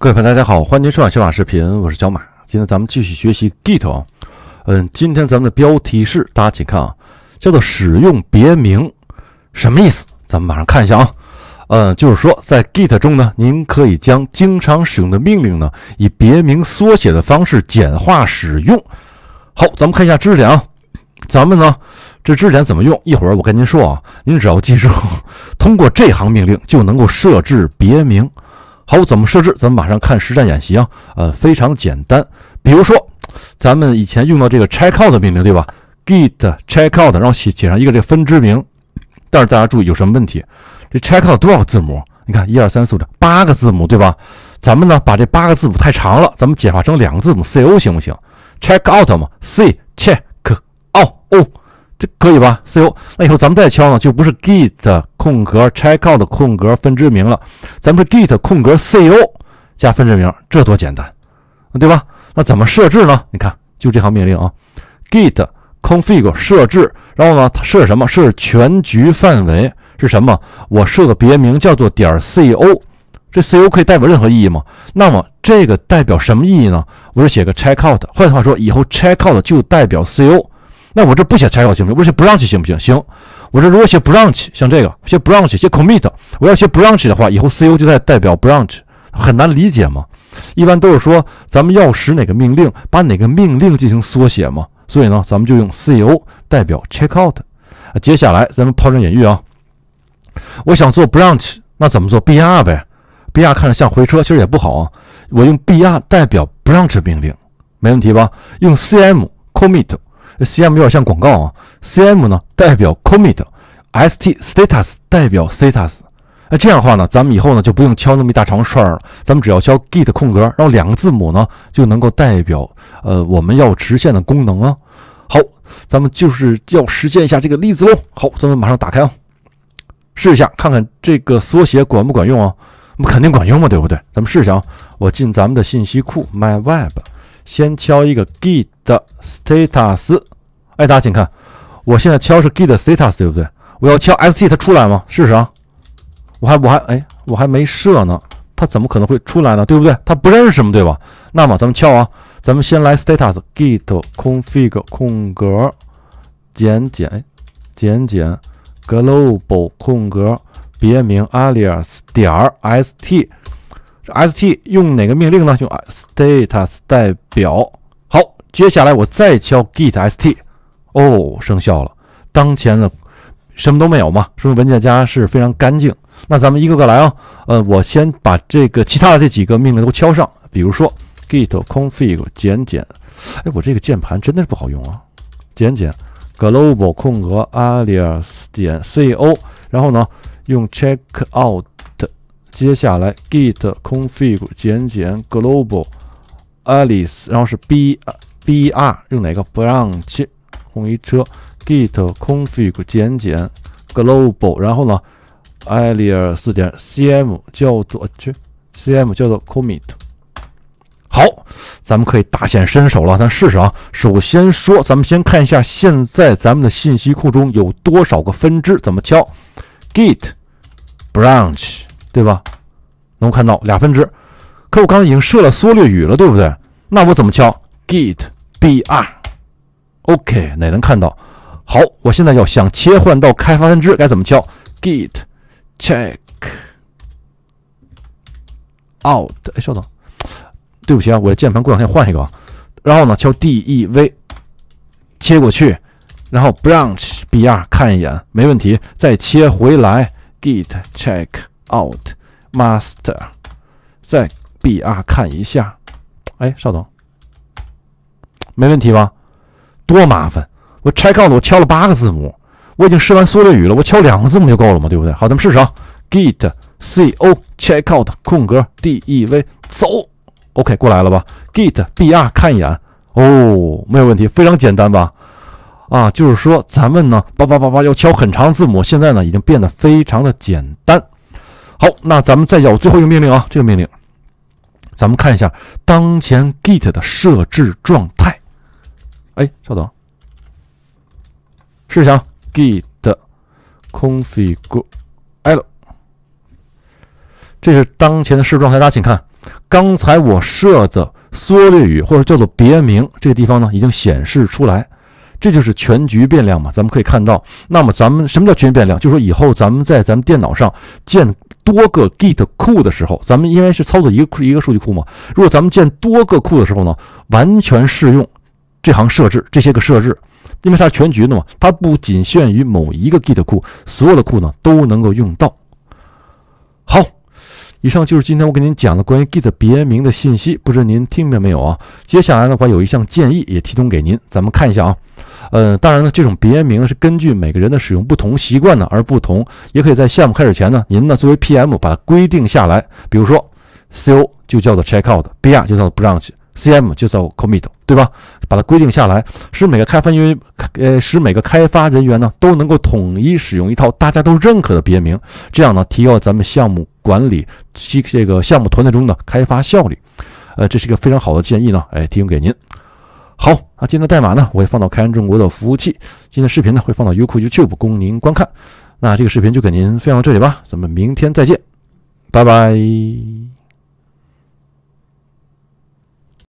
各位朋友，大家好，欢迎收看小马视频，我是小马。今天咱们继续学习 Git 啊，嗯，今天咱们的标题是，大家请看啊，叫做使用别名，什么意思？咱们马上看一下啊，嗯，就是说在 Git 中呢，您可以将经常使用的命令呢，以别名缩写的方式简化使用。好，咱们看一下知识点啊，咱们呢，这知识点怎么用？一会儿我跟您说啊，您只要记住，通过这行命令就能够设置别名。好，怎么设置？咱们马上看实战演习啊。呃，非常简单。比如说，咱们以前用到这个 checkout 命令，对吧？git checkout，然后写写上一个这分支名。但是大家注意，有什么问题？这 checkout 多少字母？你看，一二三四五，八个字母，对吧？咱们呢，把这八个字母太长了，咱们简化成两个字母 co 行不行？checkout 嘛，c check out o。这可以吧？co，那以后咱们再敲呢，就不是 git 空格 checkout 空格分支名了，咱们是 git 空格 co 加分支名，这多简单，对吧？那怎么设置呢？你看，就这行命令啊，git config 设置，然后呢，它设什么？设全局范围是什么？我设个别名叫做点 co，这 co 可以代表任何意义吗？那么这个代表什么意义呢？我是写个 checkout，换句话说，以后 checkout 就代表 co。那我这不写 checkout 行不行？我写 branch 行不行？行。我这如果写 branch，像这个写 branch，写 commit，我要写 branch 的话，以后 co 就在代表 branch，很难理解吗？一般都是说咱们要使哪个命令，把哪个命令进行缩写嘛。所以呢，咱们就用 co 代表 checkout。接下来咱们抛砖引玉啊，我想做 branch，那怎么做？br 呗，br 看着像回车，其实也不好啊。我用 br 代表 branch 命令，没问题吧？用 cm commit。Cm 有点像广告啊，cm 呢代表 commit，st status 代表 status，那这样的话呢，咱们以后呢就不用敲那么一大长串了，咱们只要敲 git 空格，然后两个字母呢就能够代表呃我们要实现的功能啊。好，咱们就是要实现一下这个例子喽。好，咱们马上打开啊，试一下看看这个缩写管不管用啊？那肯定管用嘛，对不对？咱们试一下啊，我进咱们的信息库 my web。先敲一个 git status，哎，大家请看，我现在敲是 git status，对不对？我要敲 st，它出来吗？试试啊！我还我还哎，我还没设呢，它怎么可能会出来呢？对不对？它不认识什么，对吧？那么咱们敲啊，咱们先来 status git config 空格减减减减 global 空格别名 alias 点 st。st 用哪个命令呢？用 status 代表。好，接下来我再敲 git st，哦，生效了。当前的什么都没有嘛，说明文件夹是非常干净。那咱们一个个来啊。呃，我先把这个其他的这几个命令都敲上，比如说 git config 减减。哎，我这个键盘真的是不好用啊。减减 global 空格 alias 点 co，然后呢，用 check out。接下来，git config 减减 global alias，然后是 b br 用哪个 branch 统一车 git config 减减 global，然后呢，alias 点 cm 叫做去 cm 叫做 commit。好，咱们可以大显身手了，咱试试啊。首先说，咱们先看一下现在咱们的信息库中有多少个分支，怎么敲 git branch。对吧？能看到俩分支，可我刚才已经设了缩略语了，对不对？那我怎么敲？git br OK，哪能看到？好，我现在要想切换到开发分支，该怎么敲？git check out。哎，稍等，对不起啊，我的键盘过两天换一个。然后呢，敲 dev，切过去，然后 branch br 看一眼，没问题，再切回来，git check。out master，再 br 看一下，哎，稍等，没问题吧？多麻烦！我拆 out 我敲了八个字母，我已经试完缩略语了，我敲两个字母就够了嘛，对不对？好，咱们试试啊，git co check out 空格 dev 走，OK 过来了吧？git br 看一眼，哦，没有问题，非常简单吧？啊，就是说咱们呢，叭叭叭叭要敲很长字母，现在呢已经变得非常的简单。好，那咱们再要最后一个命令啊，这个命令，咱们看一下当前 Git 的设置状态。哎，稍等，试一下 Git config L，这是当前的设置状态。大家请看刚才我设的缩略语或者叫做别名这个地方呢，已经显示出来，这就是全局变量嘛。咱们可以看到，那么咱们什么叫全局变量？就说以后咱们在咱们电脑上建多个 Git 库的时候，咱们因为是操作一个库一个数据库嘛，如果咱们建多个库的时候呢，完全适用这行设置这些个设置，因为它是全局的嘛，它不仅限于某一个 Git 库，所有的库呢都能够用到。好。以上就是今天我给您讲的关于 Git 别名的信息，不知您听明白没有啊？接下来的话有一项建议也提供给您，咱们看一下啊。呃，当然呢，这种别名是根据每个人的使用不同习惯呢而不同，也可以在项目开始前呢，您呢作为 PM 把它规定下来。比如说，CO 就叫做 Checkout，BR 就叫做 branch CM 就叫 Commit，对吧？把它规定下来，使每个开发人员，呃，使每个开发人员呢都能够统一使用一套大家都认可的别名，这样呢提高咱们项目。管理这个项目团队中的开发效率，呃，这是一个非常好的建议呢，哎，提供给您。好，那今天的代码呢，我会放到开源中国的服务器。今天视频呢，会放到优酷 YouTube 供您观看。那这个视频就给您分享到这里吧，咱们明天再见，拜拜。